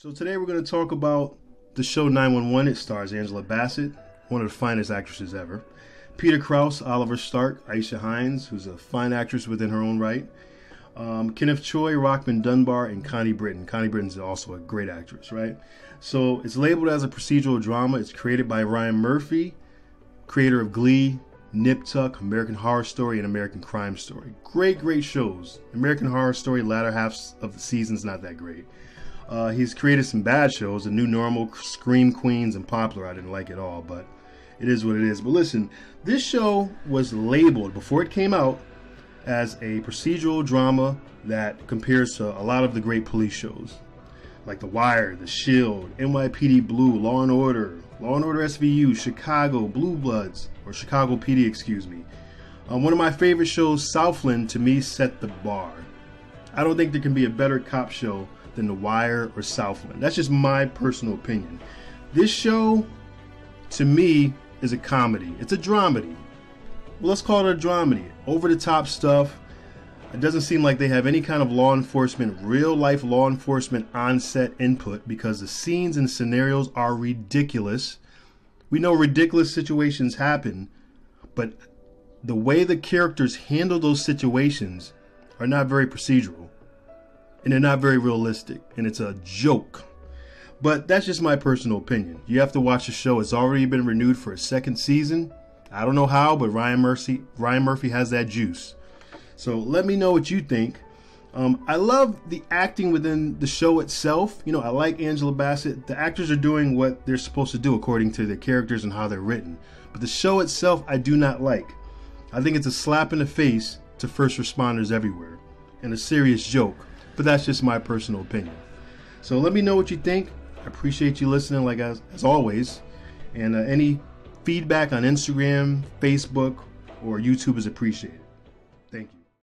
So today we're going to talk about the show 911. It stars Angela Bassett, one of the finest actresses ever. Peter Krause, Oliver Stark, Aisha Hinds, who's a fine actress within her own right. Um, Kenneth Choi, Rockmond Dunbar, and Connie Britton. Connie Britton's also a great actress, right? So it's labeled as a procedural drama. It's created by Ryan Murphy, creator of Glee, Nip Tuck, American Horror Story, and American Crime Story. Great, great shows. American Horror Story, latter half of the season's not that great. Uh, he's created some bad shows, The New Normal, Scream Queens, and Popular. I didn't like it all, but it is what it is. But listen, this show was labeled before it came out as a procedural drama that compares to a lot of the great police shows, like The Wire, The Shield, NYPD Blue, Law and Order, Law and Order SVU, Chicago, Blue Bloods, or Chicago PD, excuse me. Um, one of my favorite shows, Southland, to me set the bar. I don't think there can be a better cop show than The Wire or Southland. That's just my personal opinion. This show, to me, is a comedy. It's a dramedy. Well, let's call it a dramedy. Over the top stuff. It doesn't seem like they have any kind of law enforcement, real life law enforcement on set input because the scenes and scenarios are ridiculous. We know ridiculous situations happen, but the way the characters handle those situations are not very procedural and they're not very realistic, and it's a joke. But that's just my personal opinion. You have to watch the show. It's already been renewed for a second season. I don't know how, but Ryan Murphy Ryan Murphy has that juice. So let me know what you think. Um, I love the acting within the show itself. You know, I like Angela Bassett. The actors are doing what they're supposed to do according to their characters and how they're written. But the show itself, I do not like. I think it's a slap in the face to first responders everywhere and a serious joke but that's just my personal opinion. So let me know what you think. I appreciate you listening, like as, as always. And uh, any feedback on Instagram, Facebook, or YouTube is appreciated.